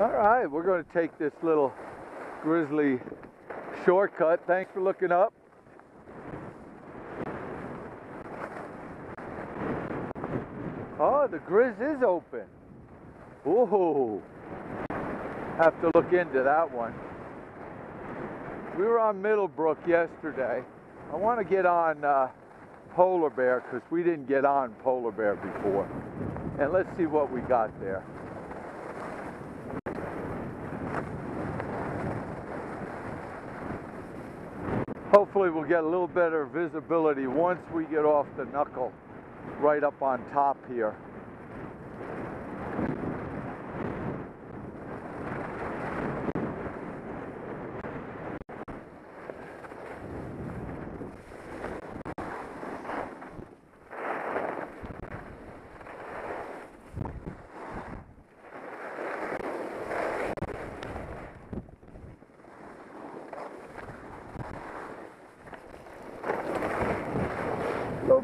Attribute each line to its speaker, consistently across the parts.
Speaker 1: All right, we're going to take this little grizzly shortcut. Thanks for looking up. Oh, the Grizz is open. Ooh. Have to look into that one. We were on Middlebrook yesterday. I want to get on uh, Polar Bear because we didn't get on Polar Bear before. And let's see what we got there. Hopefully we'll get a little better visibility once we get off the knuckle right up on top here.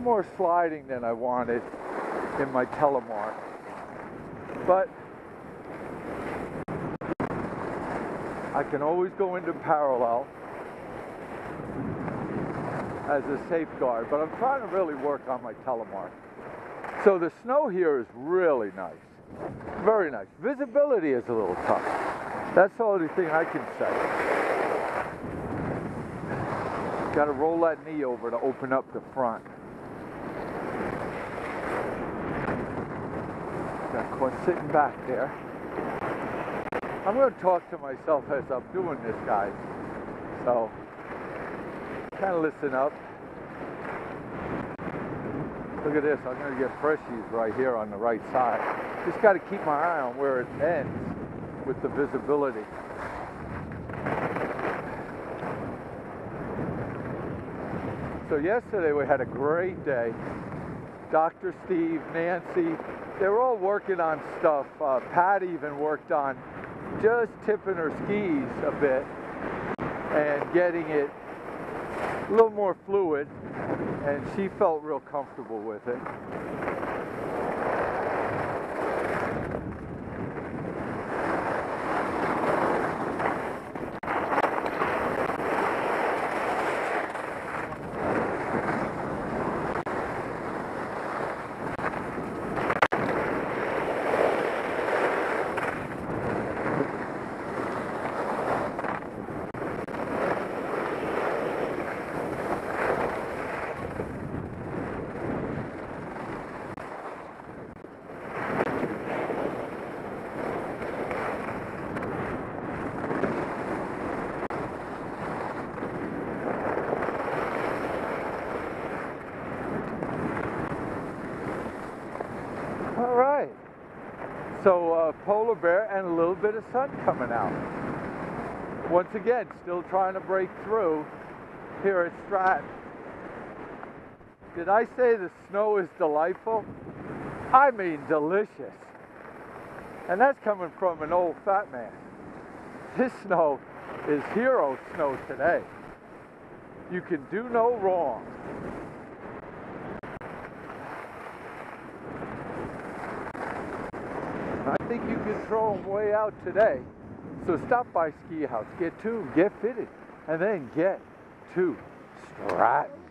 Speaker 1: More sliding than I wanted in my telemark. But I can always go into parallel as a safeguard, but I'm trying to really work on my telemark. So the snow here is really nice. Very nice. Visibility is a little tough. That's the only thing I can say. Got to roll that knee over to open up the front. Got course, sitting back there. I'm going to talk to myself as I'm doing this, guys. So, kind of listen up. Look at this. I'm going to get freshies right here on the right side. Just got to keep my eye on where it ends with the visibility. So yesterday we had a great day. Dr. Steve, Nancy, they were all working on stuff. Uh, Pat even worked on just tipping her skis a bit and getting it a little more fluid, and she felt real comfortable with it. All right. So uh, polar bear and a little bit of sun coming out. Once again, still trying to break through here at Stratton. Did I say the snow is delightful? I mean delicious. And that's coming from an old fat man. This snow is hero snow today. You can do no wrong. I think you can throw them way out today. So stop by Ski Haus, get tuned, get fitted, and then get to Stratton.